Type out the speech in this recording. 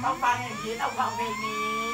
旁边，你到旁边呢。